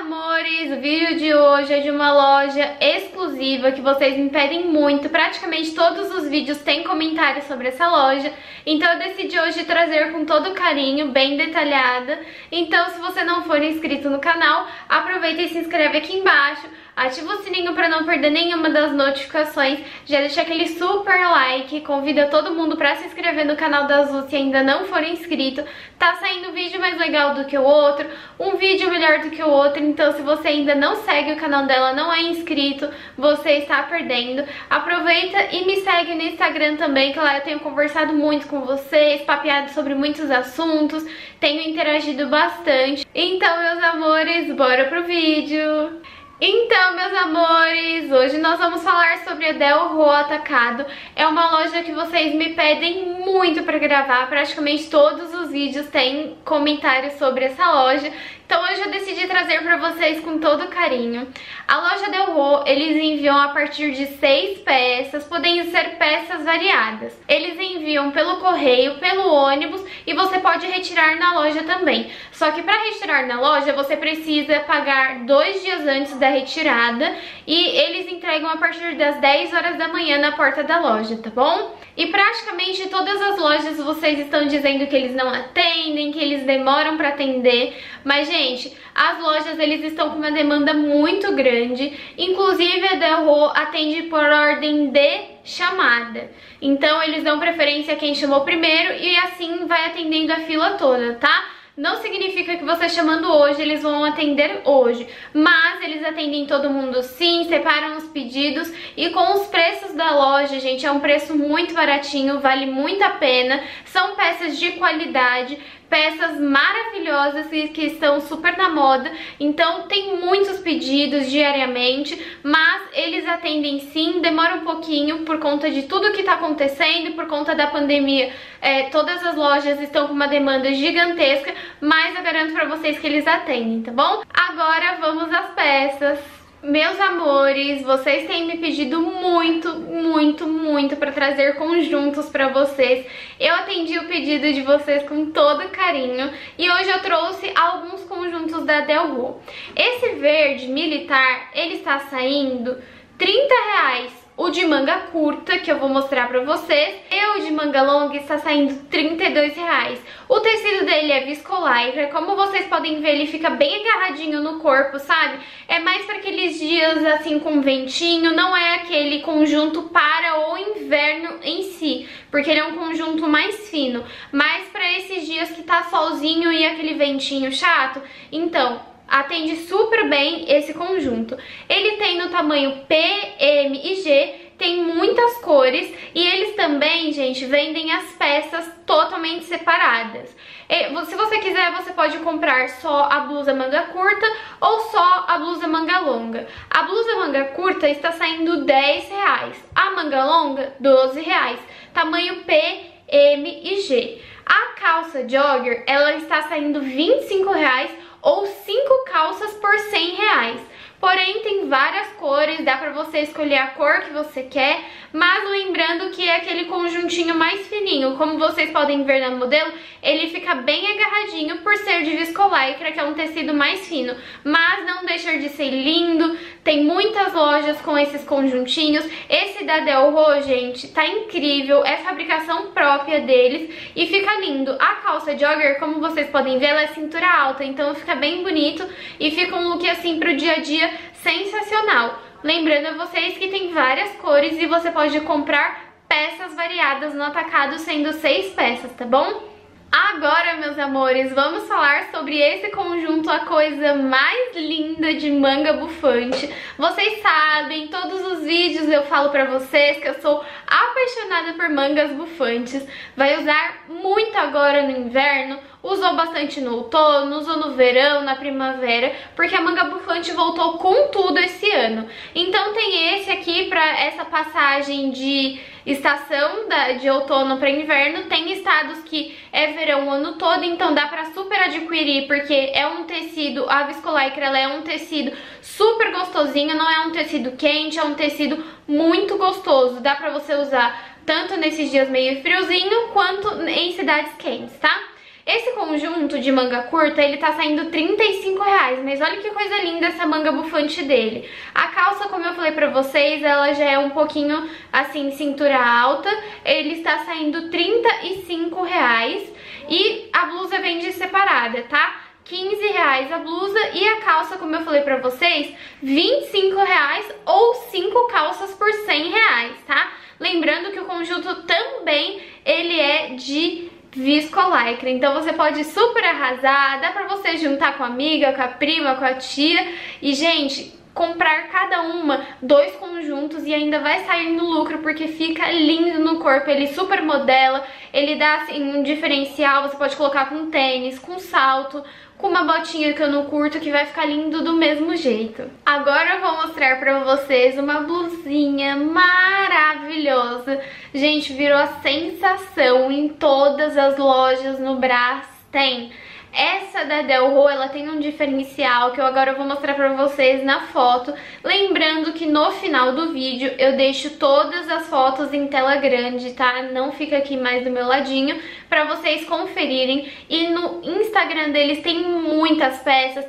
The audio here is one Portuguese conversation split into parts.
amores, o vídeo de hoje é de uma loja exclusiva que vocês me pedem muito. Praticamente todos os vídeos têm comentários sobre essa loja. Então eu decidi hoje trazer com todo carinho, bem detalhada. Então se você não for inscrito no canal, aproveita e se inscreve aqui embaixo ativa o sininho para não perder nenhuma das notificações, já deixa aquele super like, convida todo mundo para se inscrever no canal da Azul se ainda não for inscrito, tá saindo vídeo mais legal do que o outro, um vídeo melhor do que o outro, então se você ainda não segue o canal dela, não é inscrito, você está perdendo. Aproveita e me segue no Instagram também, que lá eu tenho conversado muito com vocês, papeado sobre muitos assuntos, tenho interagido bastante. Então, meus amores, bora pro vídeo! Então, meus amores, hoje nós vamos falar sobre a Del Rô Atacado. É uma loja que vocês me pedem muito para gravar, praticamente todos os vídeos têm comentários sobre essa loja. Então hoje eu decidi trazer para vocês com todo carinho. A loja Del Rô, eles enviam a partir de seis peças, podendo ser peças variadas. Eles enviam pelo correio, pelo ônibus e você pode retirar na loja também. Só que para retirar na loja você precisa pagar dois dias antes da retirada e eles entregam a partir das 10 horas da manhã na porta da loja, tá bom? E praticamente todas as lojas vocês estão dizendo que eles não atendem, que eles demoram para atender, mas gente, as lojas eles estão com uma demanda muito grande, inclusive a Delro atende por ordem de chamada. Então eles dão preferência a quem chamou primeiro e assim vai atendendo a fila toda, tá? Não significa que você chamando hoje, eles vão atender hoje, mas eles atendem todo mundo sim, separam os pedidos. E com os preços da loja, gente, é um preço muito baratinho, vale muito a pena, são peças de qualidade, peças maravilhosas que, que estão super na moda, então tem muitos pedidos diariamente, mas eles atendem sim, demora um pouquinho por conta de tudo que está acontecendo, por conta da pandemia, é, todas as lojas estão com uma demanda gigantesca, mas eu garanto pra vocês que eles atendem, tá bom? Agora vamos às peças. Meus amores, vocês têm me pedido muito, muito, muito para trazer conjuntos para vocês. Eu atendi o pedido de vocês com todo carinho e hoje eu trouxe alguns conjuntos da Delgo. Esse verde militar, ele está saindo 30 reais o de manga curta, que eu vou mostrar pra vocês, e o de manga longa está saindo R$32,00. O tecido dele é viscolaicra, como vocês podem ver, ele fica bem agarradinho no corpo, sabe? É mais para aqueles dias assim com ventinho, não é aquele conjunto para o inverno em si, porque ele é um conjunto mais fino. Mas para esses dias que tá solzinho e aquele ventinho chato, então atende super bem esse conjunto. Ele tem no tamanho P, M e G, tem muitas cores e eles também, gente, vendem as peças totalmente separadas. Se você quiser, você pode comprar só a blusa manga curta ou só a blusa manga longa. A blusa manga curta está saindo 10 reais, a manga longa 12 reais, tamanho P, M e G. A calça jogger, ela está saindo 25 reais ou 5 calças por 100 reais. Porém, tem várias cores, dá pra você escolher a cor que você quer, mas lembrando que é aquele conjuntinho mais fininho. Como vocês podem ver no modelo, ele fica bem por ser de viscolaicra, que é um tecido mais fino. Mas não deixa de ser lindo, tem muitas lojas com esses conjuntinhos. Esse da Delro, gente, tá incrível, é fabricação própria deles e fica lindo. A calça jogger, como vocês podem ver, ela é cintura alta, então fica bem bonito e fica um look assim pro dia a dia sensacional. Lembrando a vocês que tem várias cores e você pode comprar peças variadas no atacado, sendo seis peças, tá bom? Agora, meus amores, vamos falar sobre esse conjunto, a coisa mais linda de manga bufante. Vocês sabem, todos os vídeos eu falo pra vocês que eu sou apaixonada por mangas bufantes. Vai usar muito agora no inverno, usou bastante no outono, usou no verão, na primavera, porque a manga bufante voltou com tudo esse ano. Então tem esse aqui pra essa passagem de estação da, de outono para inverno, tem estados que é verão o ano todo, então dá para super adquirir, porque é um tecido, a viscolaicra ela é um tecido super gostosinho, não é um tecido quente, é um tecido muito gostoso, dá pra você usar tanto nesses dias meio friozinho, quanto em cidades quentes, tá? Conjunto de manga curta, ele tá saindo 35 reais, mas olha que coisa linda essa manga bufante dele. A calça, como eu falei pra vocês, ela já é um pouquinho, assim, cintura alta, ele está saindo 35 reais e a blusa vende separada, tá? 15 reais a blusa e a calça, como eu falei pra vocês, 25 reais ou 5 calças por 100 reais, tá? Lembrando que o conjunto também, ele é de viscolaicra. Então você pode super arrasar, dá pra você juntar com a amiga, com a prima, com a tia. E, gente, comprar cada uma, dois conjuntos e ainda vai sair no lucro porque fica lindo no corpo, ele super modela, ele dá assim um diferencial, você pode colocar com tênis, com salto, com uma botinha que eu não curto que vai ficar lindo do mesmo jeito. Agora eu vou mostrar pra vocês uma blusinha maravilhosa. Gente, virou a sensação em todas as lojas no Brás tem. Essa da Delro, ela tem um diferencial que eu agora vou mostrar pra vocês na foto. Lembrando que no final do vídeo eu deixo todas as fotos em tela grande, tá? Não fica aqui mais do meu ladinho, pra vocês conferirem. E no Instagram deles tem muitas peças.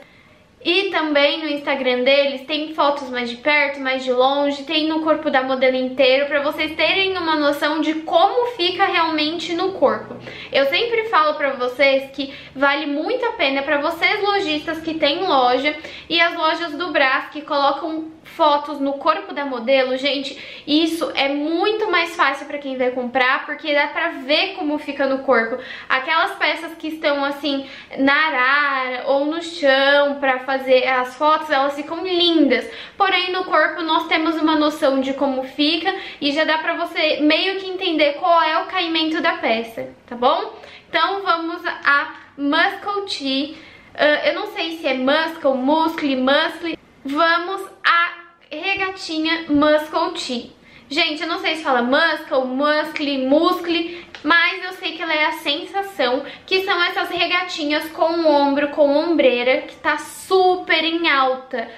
E também no Instagram deles tem fotos mais de perto, mais de longe, tem no corpo da modelo inteiro, para vocês terem uma noção de como fica realmente no corpo. Eu sempre falo para vocês que vale muito a pena para vocês lojistas que têm loja e as lojas do Brás que colocam fotos no corpo da modelo, gente, isso é muito mais fácil para quem vai comprar, porque dá pra ver como fica no corpo. Aquelas peças que estão assim na arara ou no chão para fazer as fotos, elas ficam lindas. Porém, no corpo nós temos uma noção de como fica e já dá pra você meio que entender qual é o caimento da peça, tá bom? Então vamos a Muscle Tee. Uh, eu não sei se é muscle, muscle, muscle. Vamos regatinha Muscle Tee. Gente, eu não sei se fala muscle, muscle, muscle, mas eu sei que ela é a sensação, que são essas regatinhas com ombro, com ombreira, que tá super em alta.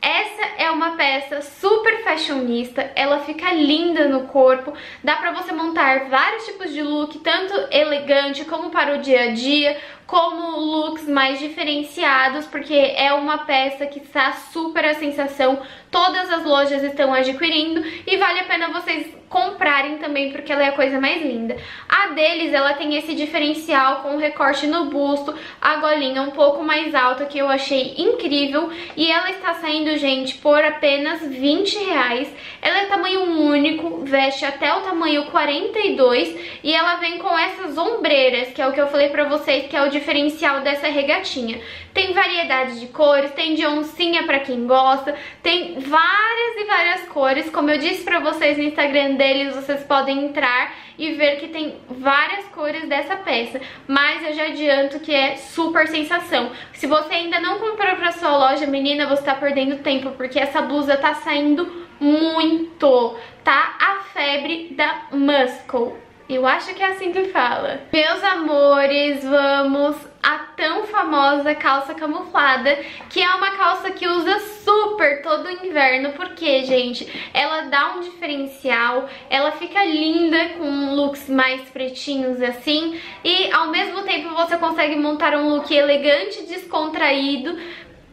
Essa é uma peça super fashionista, ela fica linda no corpo, dá pra você montar vários tipos de look, tanto elegante como para o dia a dia, como looks mais diferenciados, porque é uma peça que está super a sensação, todas as lojas estão adquirindo e vale a pena vocês comprarem também porque ela é a coisa mais linda. A deles, ela tem esse diferencial com recorte no busto, a golinha um pouco mais alta que eu achei incrível e ela está saindo, gente, por apenas 20 reais. Ela é tamanho único, veste até o tamanho 42 e ela vem com essas ombreiras, que é o que eu falei pra vocês que é o diferencial dessa regatinha. Tem variedade de cores, tem de oncinha pra quem gosta, tem várias e várias cores. Como eu disse pra vocês no Instagram deles, vocês podem entrar e ver que tem várias cores dessa peça. Mas eu já adianto que é super sensação. Se você ainda não comprou pra sua loja, menina, você tá perdendo tempo, porque essa blusa tá saindo muito, tá? A febre da Muscle. Eu acho que é assim que fala. Meus amores, vamos a tão famosa calça camuflada, que é uma calça que usa super todo o inverno, porque, gente, ela dá um diferencial, ela fica linda com looks mais pretinhos assim, e ao mesmo tempo você consegue montar um look elegante, descontraído,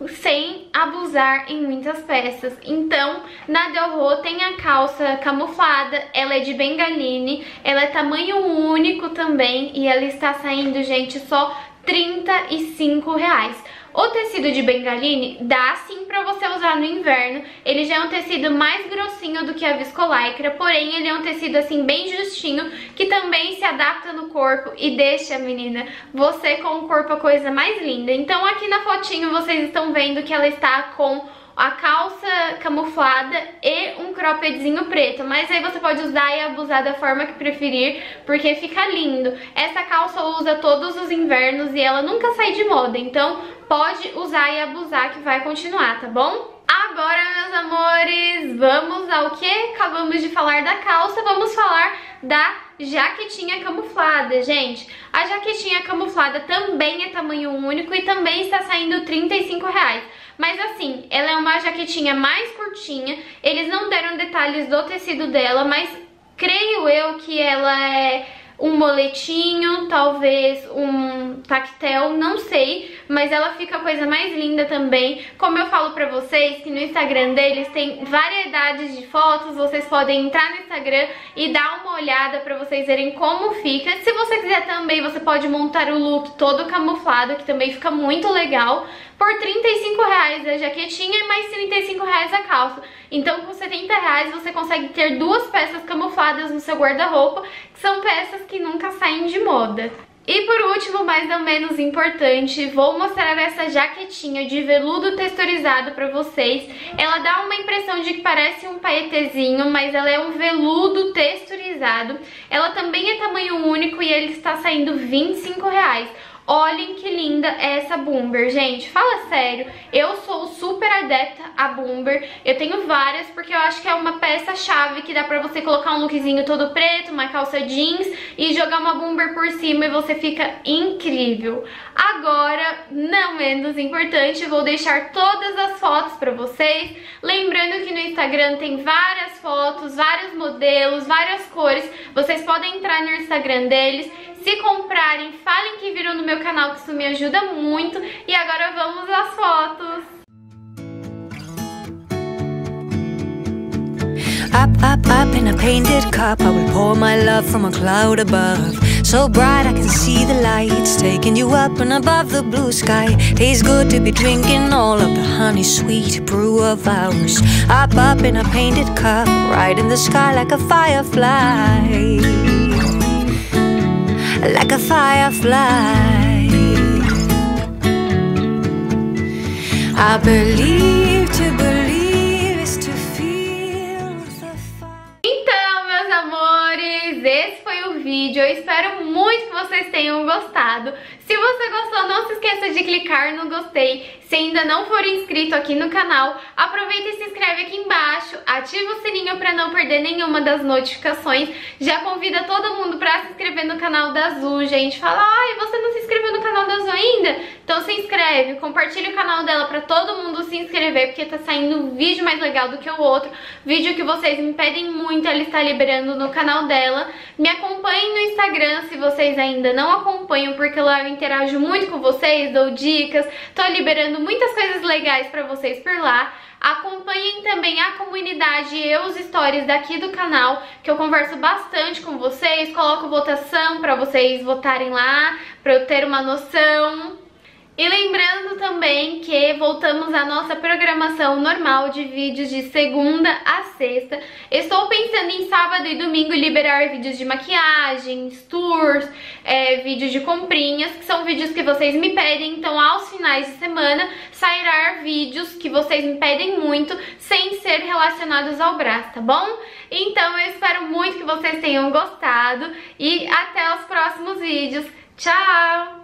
sem abusar em muitas peças. Então, na Delro tem a calça camuflada, ela é de bengaline, ela é tamanho único também e ela está saindo, gente, só 35 reais. O tecido de bengaline dá sim pra você usar no inverno, ele já é um tecido mais grossinho do que a viscolaicra, porém ele é um tecido assim bem justinho, que também se adapta no corpo e deixa, menina, você com o corpo a coisa mais linda. Então aqui na fotinho vocês estão vendo que ela está com a calça camuflada e um croppedzinho preto, mas aí você pode usar e abusar da forma que preferir, porque fica lindo. Essa calça usa todos os invernos e ela nunca sai de moda, então pode usar e abusar que vai continuar, tá bom? Agora, meus amores, vamos ao que? Acabamos de falar da calça, vamos falar da jaquetinha camuflada, gente. A jaquetinha camuflada também é tamanho único e também está saindo 35 reais. Mas assim, ela é uma jaquetinha mais curtinha, eles não deram detalhes do tecido dela, mas creio eu que ela é moletinho, talvez um tactel, não sei, mas ela fica a coisa mais linda também. Como eu falo pra vocês, que no Instagram deles tem variedades de fotos, vocês podem entrar no Instagram e dar uma olhada pra vocês verem como fica. Se você quiser também, você pode montar o look todo camuflado, que também fica muito legal por 35 reais a jaquetinha e mais 35 reais a calça. Então com 70 reais você consegue ter duas peças camufladas no seu guarda-roupa, que são peças que nunca saem de moda. E por último, mas não menos importante, vou mostrar essa jaquetinha de veludo texturizado pra vocês. Ela dá uma impressão de que parece um paetezinho, mas ela é um veludo texturizado. Ela também é tamanho único e ele está saindo 25 reais. Olhem que linda essa Bumber, gente. Fala sério, eu sou super adepta a Bumber. Eu tenho várias porque eu acho que é uma peça-chave que dá pra você colocar um lookzinho todo preto, uma calça jeans e jogar uma Bumber por cima e você fica incrível. Agora, não menos importante, vou deixar todas as fotos pra vocês. Lembrando que no Instagram tem várias fotos, vários modelos, várias cores. Vocês podem entrar no Instagram deles se comprarem, falem que viram no meu canal, que isso me ajuda muito. E agora vamos às fotos. Up, up, up in a painted cup I will pour my love from a cloud above So bright I can see the lights Taking you up and above the blue sky Tastes good to be drinking all of the honey sweet brew of ours Up, up in a painted cup Right in the sky like a firefly like a firefly. I believe to believe is to feel the fire. Então, meus amores, esse foi o vídeo. Eu espero muito que vocês tenham gostado. Se você gostou, não se esqueça de clicar no gostei. Se ainda não for inscrito aqui no canal, aproveita e se inscreve aqui embaixo, ativa o sininho para não perder nenhuma das notificações. Já convida todo mundo para se inscrever no canal da Azul, gente. Fala, ai, você não se inscreveu no canal da Azul ainda? Então se inscreve, compartilha o canal dela para todo mundo se inscrever, porque tá saindo um vídeo mais legal do que o outro. Vídeo que vocês me pedem muito, ela está liberando no canal dela. Me acompanhem no Instagram se vocês ainda não acompanham, porque lá eu interajo muito com vocês, dou dicas, tô liberando muitas coisas legais pra vocês por lá. Acompanhem também a comunidade e os stories daqui do canal, que eu converso bastante com vocês, coloco votação pra vocês votarem lá, pra eu ter uma noção. E lembrando também que voltamos à nossa programação normal de vídeos de segunda a sexta. Estou pensando em sábado e domingo liberar vídeos de maquiagens, tours, é, vídeos de comprinhas, que são vídeos que vocês me pedem. Então, aos finais de semana, sairá vídeos que vocês me pedem muito, sem ser relacionados ao braço, tá bom? Então, eu espero muito que vocês tenham gostado e até os próximos vídeos. Tchau!